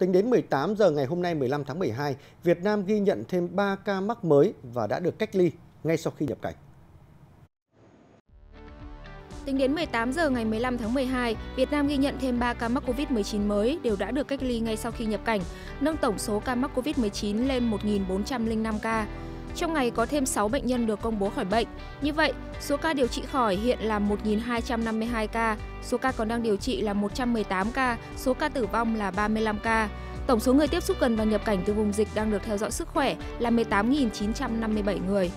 Tính đến 18 giờ ngày hôm nay 15 tháng 12, Việt Nam ghi nhận thêm 3 ca mắc mới và đã được cách ly ngay sau khi nhập cảnh. Tính đến 18 giờ ngày 15 tháng 12, Việt Nam ghi nhận thêm 3 ca mắc COVID-19 mới đều đã được cách ly ngay sau khi nhập cảnh, nâng tổng số ca mắc COVID-19 lên 1.405 ca. Trong ngày có thêm 6 bệnh nhân được công bố khỏi bệnh. Như vậy, số ca điều trị khỏi hiện là 1.252 ca, số ca còn đang điều trị là 118 ca, số ca tử vong là 35 ca. Tổng số người tiếp xúc gần và nhập cảnh từ vùng dịch đang được theo dõi sức khỏe là 18.957 người.